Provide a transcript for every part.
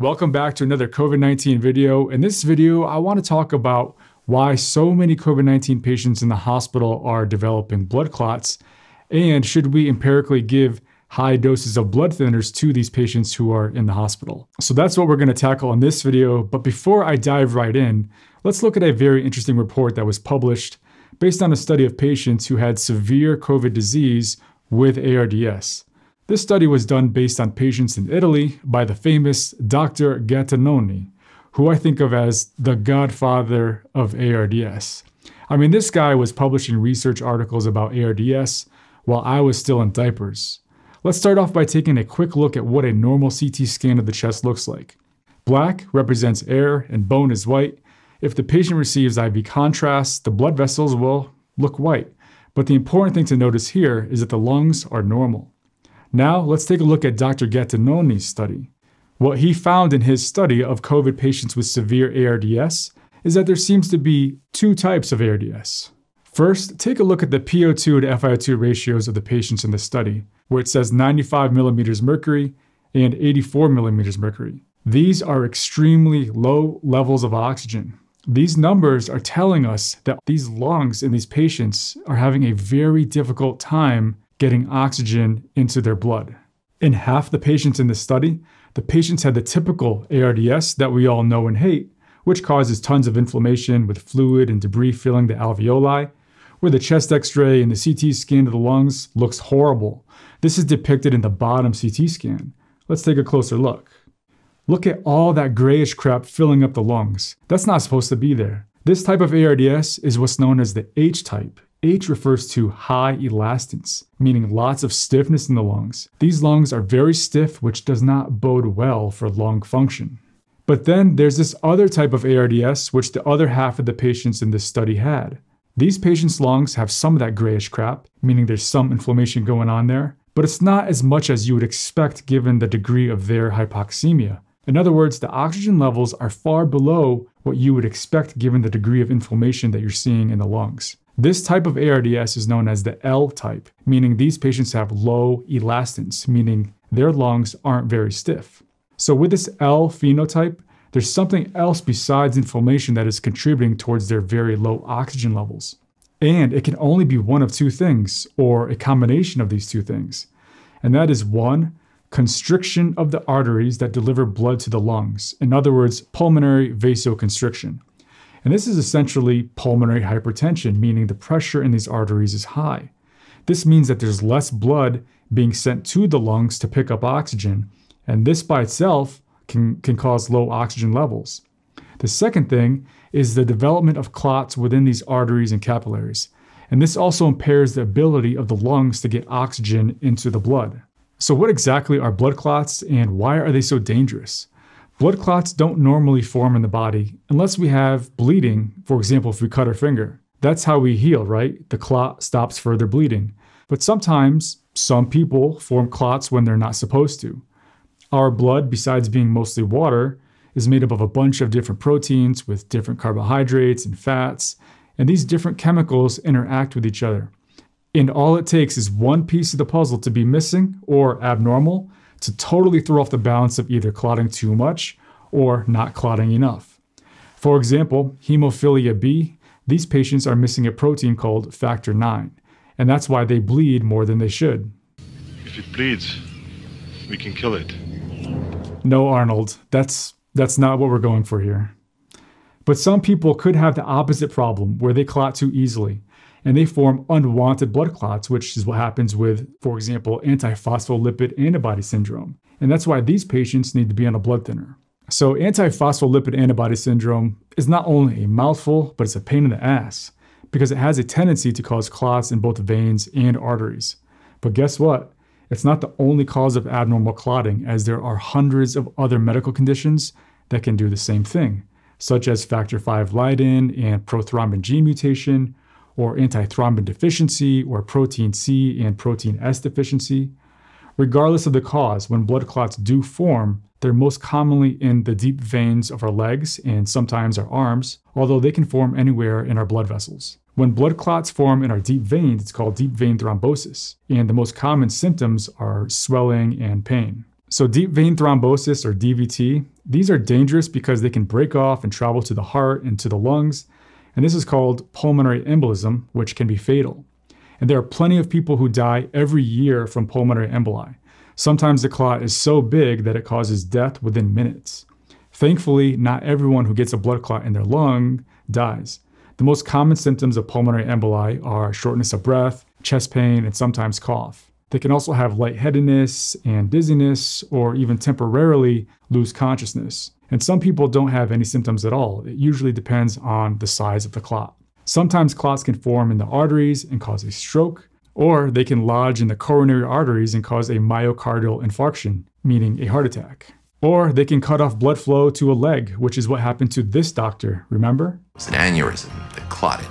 Welcome back to another COVID 19 video. In this video, I want to talk about why so many COVID 19 patients in the hospital are developing blood clots, and should we empirically give high doses of blood thinners to these patients who are in the hospital. So that's what we're going to tackle in this video. But before I dive right in, let's look at a very interesting report that was published based on a study of patients who had severe COVID disease with ARDS. This study was done based on patients in Italy by the famous Dr. Gattinoni, who I think of as the godfather of ARDS. I mean, this guy was publishing research articles about ARDS while I was still in diapers. Let's start off by taking a quick look at what a normal CT scan of the chest looks like. Black represents air and bone is white. If the patient receives IV contrast, the blood vessels will look white. But the important thing to notice here is that the lungs are normal. Now, let's take a look at Dr. Gattinoni's study. What he found in his study of COVID patients with severe ARDS is that there seems to be two types of ARDS. First, take a look at the PO2 to FiO2 ratios of the patients in the study, where it says 95 millimeters mercury and 84 millimeters mercury. These are extremely low levels of oxygen. These numbers are telling us that these lungs in these patients are having a very difficult time getting oxygen into their blood. In half the patients in this study, the patients had the typical ARDS that we all know and hate, which causes tons of inflammation with fluid and debris filling the alveoli, where the chest x-ray and the CT scan of the lungs looks horrible. This is depicted in the bottom CT scan. Let's take a closer look. Look at all that grayish crap filling up the lungs. That's not supposed to be there. This type of ARDS is what's known as the H type. H refers to high elastance, meaning lots of stiffness in the lungs. These lungs are very stiff, which does not bode well for lung function. But then there's this other type of ARDS, which the other half of the patients in this study had. These patients' lungs have some of that grayish crap, meaning there's some inflammation going on there, but it's not as much as you would expect given the degree of their hypoxemia. In other words, the oxygen levels are far below what you would expect given the degree of inflammation that you're seeing in the lungs. This type of ARDS is known as the L type, meaning these patients have low elastance, meaning their lungs aren't very stiff. So with this L phenotype, there's something else besides inflammation that is contributing towards their very low oxygen levels. And it can only be one of two things, or a combination of these two things. And that is one, constriction of the arteries that deliver blood to the lungs. In other words, pulmonary vasoconstriction. And this is essentially pulmonary hypertension, meaning the pressure in these arteries is high. This means that there's less blood being sent to the lungs to pick up oxygen, and this by itself can, can cause low oxygen levels. The second thing is the development of clots within these arteries and capillaries. And this also impairs the ability of the lungs to get oxygen into the blood. So, what exactly are blood clots and why are they so dangerous? Blood clots don't normally form in the body unless we have bleeding, for example, if we cut our finger. That's how we heal, right? The clot stops further bleeding. But sometimes, some people form clots when they're not supposed to. Our blood, besides being mostly water, is made up of a bunch of different proteins with different carbohydrates and fats, and these different chemicals interact with each other. And all it takes is one piece of the puzzle to be missing or abnormal to totally throw off the balance of either clotting too much or not clotting enough. For example, hemophilia B, these patients are missing a protein called factor 9, and that's why they bleed more than they should. If it bleeds, we can kill it. No, Arnold, that's that's not what we're going for here. But some people could have the opposite problem where they clot too easily and they form unwanted blood clots, which is what happens with, for example, antiphospholipid antibody syndrome. And that's why these patients need to be on a blood thinner. So, antiphospholipid antibody syndrome is not only a mouthful, but it's a pain in the ass because it has a tendency to cause clots in both veins and arteries. But guess what? It's not the only cause of abnormal clotting, as there are hundreds of other medical conditions that can do the same thing, such as factor V Leiden and prothrombin gene mutation, or antithrombin deficiency, or protein C and protein S deficiency. Regardless of the cause, when blood clots do form, they're most commonly in the deep veins of our legs and sometimes our arms, although they can form anywhere in our blood vessels. When blood clots form in our deep veins, it's called deep vein thrombosis, and the most common symptoms are swelling and pain. So, deep vein thrombosis or DVT, these are dangerous because they can break off and travel to the heart and to the lungs. And this is called pulmonary embolism, which can be fatal. And there are plenty of people who die every year from pulmonary emboli. Sometimes the clot is so big that it causes death within minutes. Thankfully, not everyone who gets a blood clot in their lung dies. The most common symptoms of pulmonary emboli are shortness of breath, chest pain, and sometimes cough. They can also have lightheadedness and dizziness, or even temporarily lose consciousness. And some people don't have any symptoms at all. It usually depends on the size of the clot. Sometimes clots can form in the arteries and cause a stroke, or they can lodge in the coronary arteries and cause a myocardial infarction, meaning a heart attack. Or they can cut off blood flow to a leg, which is what happened to this doctor, remember? It's an aneurysm that clotted,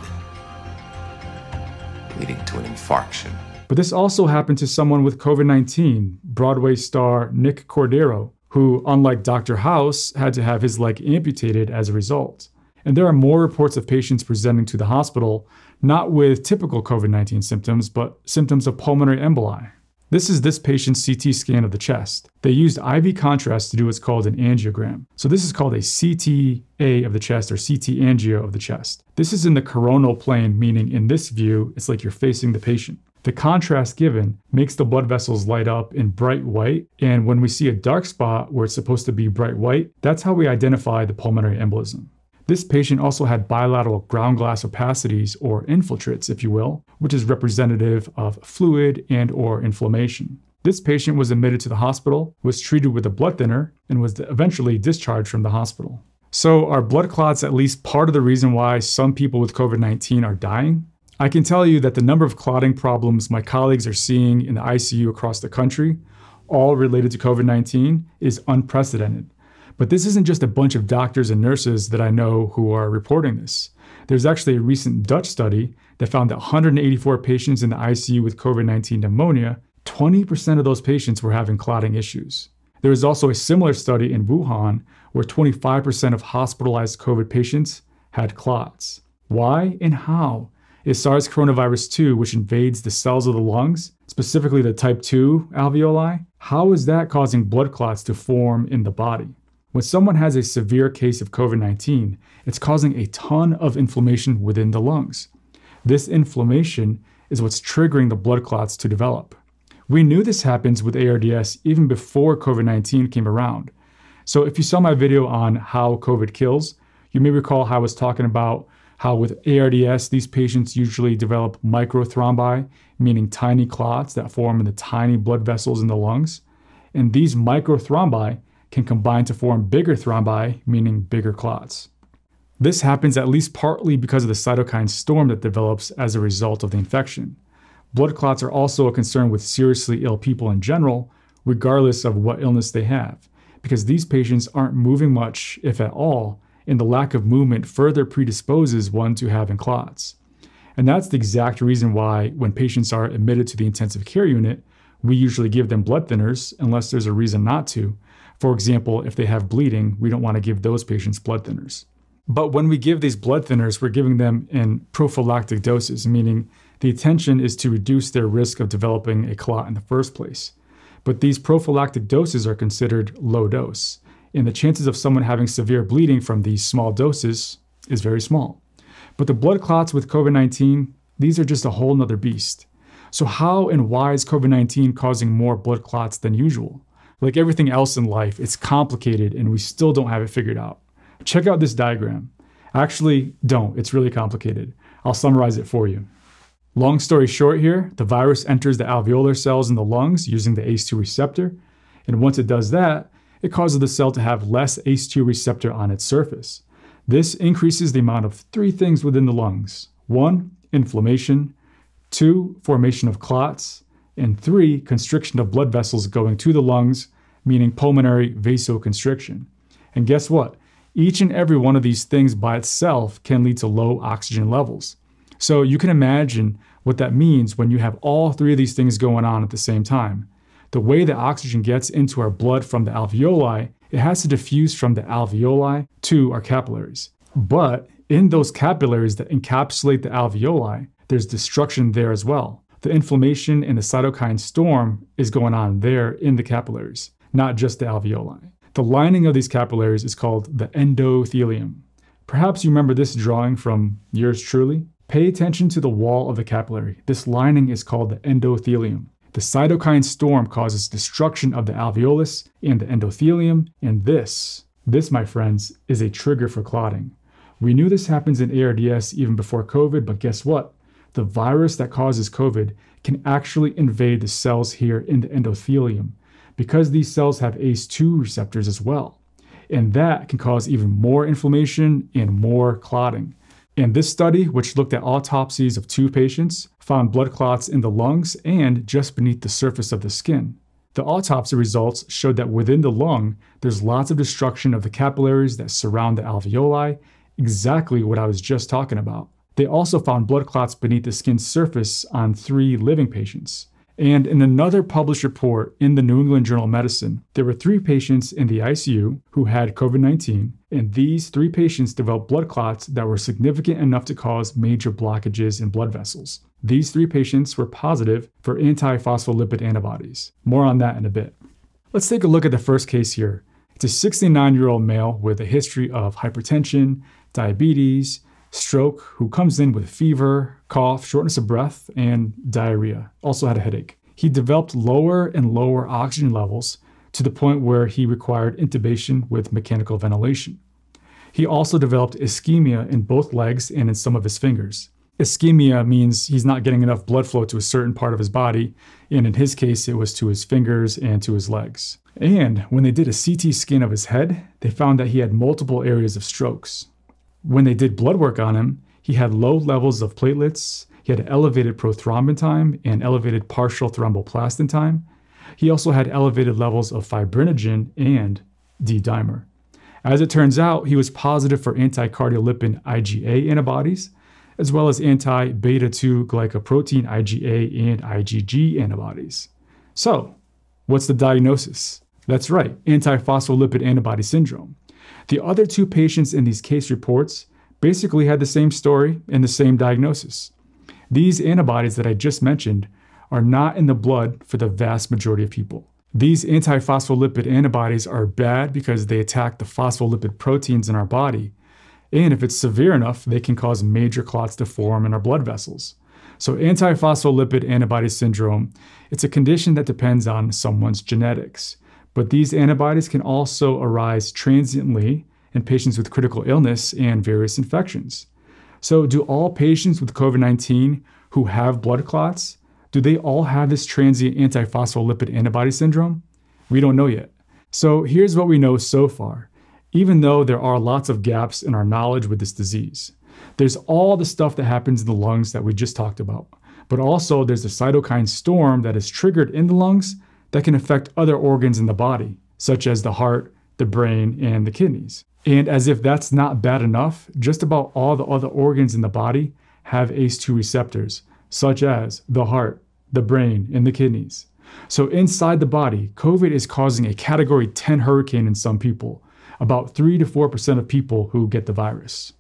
leading to an infarction. But this also happened to someone with COVID 19, Broadway star Nick Cordero, who, unlike Dr. House, had to have his leg amputated as a result. And there are more reports of patients presenting to the hospital, not with typical COVID 19 symptoms, but symptoms of pulmonary emboli. This is this patient's CT scan of the chest. They used IV contrast to do what's called an angiogram. So this is called a CTA of the chest or CT angio of the chest. This is in the coronal plane, meaning in this view, it's like you're facing the patient. The contrast given makes the blood vessels light up in bright white, and when we see a dark spot where it's supposed to be bright white, that's how we identify the pulmonary embolism. This patient also had bilateral ground glass opacities or infiltrates, if you will, which is representative of fluid and or inflammation. This patient was admitted to the hospital, was treated with a blood thinner, and was eventually discharged from the hospital. So, are blood clots at least part of the reason why some people with COVID 19 are dying? I can tell you that the number of clotting problems my colleagues are seeing in the ICU across the country, all related to COVID 19, is unprecedented. But this isn't just a bunch of doctors and nurses that I know who are reporting this. There's actually a recent Dutch study that found that 184 patients in the ICU with COVID 19 pneumonia, 20% of those patients were having clotting issues. There was also a similar study in Wuhan where 25% of hospitalized COVID patients had clots. Why and how is SARS coronavirus 2, which invades the cells of the lungs, specifically the type 2 alveoli, how is that causing blood clots to form in the body? When someone has a severe case of COVID 19, it's causing a ton of inflammation within the lungs. This inflammation is what's triggering the blood clots to develop. We knew this happens with ARDS even before COVID 19 came around. So, if you saw my video on how COVID kills, you may recall how I was talking about how with ARDS, these patients usually develop microthrombi, meaning tiny clots that form in the tiny blood vessels in the lungs. And these microthrombi can combine to form bigger thrombi, meaning bigger clots. This happens at least partly because of the cytokine storm that develops as a result of the infection. Blood clots are also a concern with seriously ill people in general, regardless of what illness they have, because these patients aren't moving much, if at all, and the lack of movement further predisposes one to having clots. And that's the exact reason why, when patients are admitted to the intensive care unit, we usually give them blood thinners unless there's a reason not to, for example, if they have bleeding, we don't want to give those patients blood thinners. But when we give these blood thinners, we're giving them in prophylactic doses, meaning the intention is to reduce their risk of developing a clot in the first place. But these prophylactic doses are considered low dose, and the chances of someone having severe bleeding from these small doses is very small. But the blood clots with COVID 19, these are just a whole nother beast. So, how and why is COVID 19 causing more blood clots than usual? Like everything else in life, it's complicated and we still don't have it figured out. Check out this diagram. Actually, don't. It's really complicated. I'll summarize it for you. Long story short here, the virus enters the alveolar cells in the lungs using the ACE2 receptor. And once it does that, it causes the cell to have less ACE2 receptor on its surface. This increases the amount of three things within the lungs one, inflammation, two, formation of clots, and three, constriction of blood vessels going to the lungs, meaning pulmonary vasoconstriction. And guess what? Each and every one of these things by itself can lead to low oxygen levels. So you can imagine what that means when you have all three of these things going on at the same time. The way that oxygen gets into our blood from the alveoli, it has to diffuse from the alveoli to our capillaries. But in those capillaries that encapsulate the alveoli, there's destruction there as well the inflammation and the cytokine storm is going on there in the capillaries. not just the alveoli. The lining of these capillaries is called the endothelium. Perhaps you remember this drawing from yours truly. Pay attention to the wall of the capillary. This lining is called the endothelium. The cytokine storm causes destruction of the alveolus and the endothelium, and this, this, my friends, is a trigger for clotting. We knew this happens in ARDS even before COVID, but guess what? The virus that causes COVID can actually invade the cells here in the endothelium because these cells have ACE2 receptors as well. And that can cause even more inflammation and more clotting. And this study, which looked at autopsies of two patients, found blood clots in the lungs and just beneath the surface of the skin. The autopsy results showed that within the lung, there's lots of destruction of the capillaries that surround the alveoli, exactly what I was just talking about. They also found blood clots beneath the skin's surface on three living patients. And in another published report in the New England Journal of Medicine, there were three patients in the ICU who had COVID 19, and these three patients developed blood clots that were significant enough to cause major blockages in blood vessels. These three patients were positive for anti phospholipid antibodies. More on that in a bit. Let's take a look at the first case here. It's a 69 year old male with a history of hypertension, diabetes, stroke who comes in with fever, cough, shortness of breath, and diarrhea. Also had a headache. He developed lower and lower oxygen levels to the point where he required intubation with mechanical ventilation. He also developed ischemia in both legs and in some of his fingers. Ischemia means he's not getting enough blood flow to a certain part of his body, and in his case, it was to his fingers and to his legs. And when they did a CT scan of his head, they found that he had multiple areas of strokes. When they did blood work on him, he had low levels of platelets, he had elevated prothrombin time and elevated partial thromboplastin time. He also had elevated levels of fibrinogen and D dimer. As it turns out, he was positive for anti-cardiolipin IgA antibodies, as well as anti beta 2 glycoprotein IgA and IgG antibodies. So, what's the diagnosis? That's right, anti phospholipid antibody syndrome. The other two patients in these case reports basically had the same story and the same diagnosis. These antibodies that I just mentioned are not in the blood for the vast majority of people. These antiphospholipid antibodies are bad because they attack the phospholipid proteins in our body. And if it's severe enough, they can cause major clots to form in our blood vessels. So antiphospholipid antibody syndrome, it's a condition that depends on someone's genetics. But these antibodies can also arise transiently in patients with critical illness and various infections. So, do all patients with COVID 19 who have blood clots, do they all have this transient antiphospholipid antibody syndrome? We don't know yet. So, here's what we know so far. Even though there are lots of gaps in our knowledge with this disease, there's all the stuff that happens in the lungs that we just talked about. But also, there's the cytokine storm that is triggered in the lungs that can affect other organs in the body, such as the heart, the brain, and the kidneys. And as if that's not bad enough, just about all the other organs in the body have ACE2 receptors, such as the heart, the brain, and the kidneys. So inside the body, COVID is causing a category 10 hurricane in some people, about 3 to 4% of people who get the virus.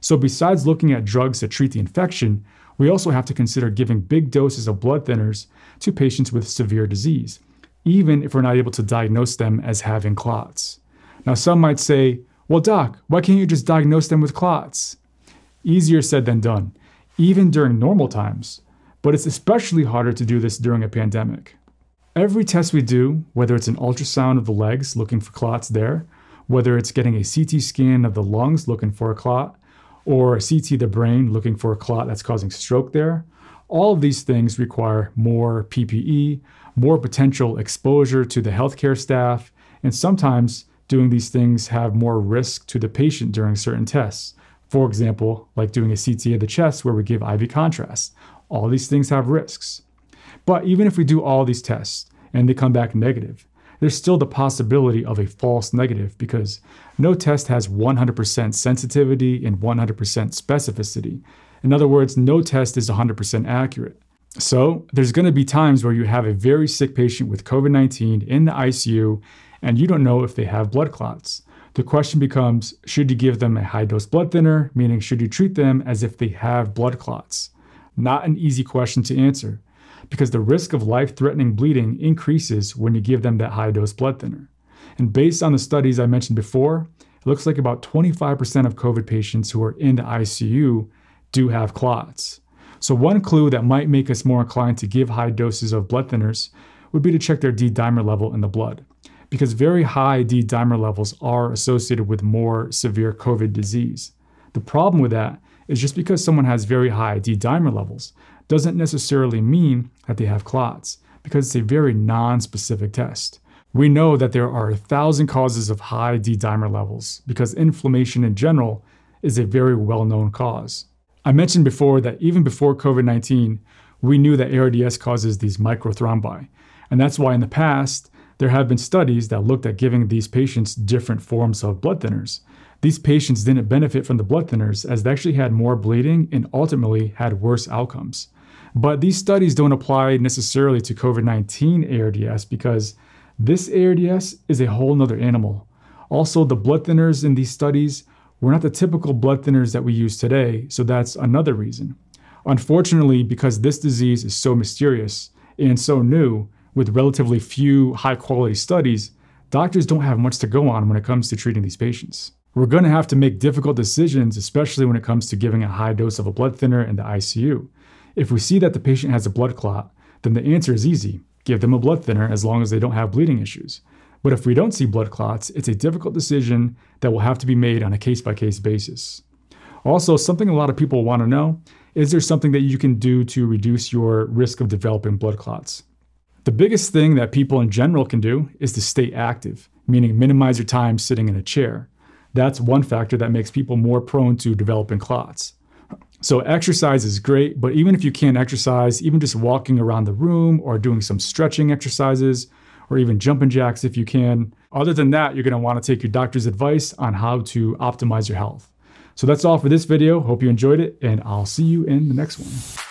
So besides looking at drugs to treat the infection, we also have to consider giving big doses of blood thinners to patients with severe disease, even if we're not able to diagnose them as having clots. Now, some might say, well, doc, why can't you just diagnose them with clots? Easier said than done, even during normal times, but it's especially harder to do this during a pandemic. Every test we do, whether it's an ultrasound of the legs looking for clots there, whether it's getting a CT scan of the lungs looking for a clot, or a CT of the brain looking for a clot that's causing stroke there, all of these things require more PPE, more potential exposure to the healthcare staff, and sometimes doing these things have more risk to the patient during certain tests. For example, like doing a CT of the chest where we give IV contrast. All these things have risks. But even if we do all these tests and they come back negative, there's still the possibility of a false negative because no test has 100% sensitivity and 100% specificity. In other words, no test is 100% accurate. So there's going to be times where you have a very sick patient with COVID 19 in the ICU and you don't know if they have blood clots. The question becomes should you give them a high dose blood thinner, meaning should you treat them as if they have blood clots? Not an easy question to answer because the risk of life threatening bleeding increases when you give them that high dose blood thinner. And based on the studies I mentioned before, it looks like about 25% of COVID patients who are in the ICU do have clots. So, one clue that might make us more inclined to give high doses of blood thinners would be to check their D dimer level in the blood, because very high D dimer levels are associated with more severe COVID disease. The problem with that is just because someone has very high D dimer levels doesn't necessarily mean that they have clots, because it's a very non specific test. We know that there are a thousand causes of high D dimer levels because inflammation in general is a very well known cause. I mentioned before that even before COVID 19, we knew that ARDS causes these microthrombi. And that's why in the past, there have been studies that looked at giving these patients different forms of blood thinners. These patients didn't benefit from the blood thinners as they actually had more bleeding and ultimately had worse outcomes. But these studies don't apply necessarily to COVID 19 ARDS because this ARDS is a whole nother animal. Also, the blood thinners in these studies we're not the typical blood thinners that we use today, so that's another reason. Unfortunately, because this disease is so mysterious and so new, with relatively few high quality studies, doctors don't have much to go on when it comes to treating these patients. We're going to have to make difficult decisions, especially when it comes to giving a high dose of a blood thinner in the ICU. If we see that the patient has a blood clot, then the answer is easy give them a blood thinner as long as they don't have bleeding issues. But if we don't see blood clots, it's a difficult decision that will have to be made on a case by case basis. Also, something a lot of people want to know is there something that you can do to reduce your risk of developing blood clots? The biggest thing that people in general can do is to stay active, meaning minimize your time sitting in a chair. That's one factor that makes people more prone to developing clots. So, exercise is great, but even if you can't exercise, even just walking around the room or doing some stretching exercises or even jumping jacks if you can. Other than that, you're going to want to take your doctor's advice on how to optimize your health. So that's all for this video. Hope you enjoyed it, and I'll see you in the next one.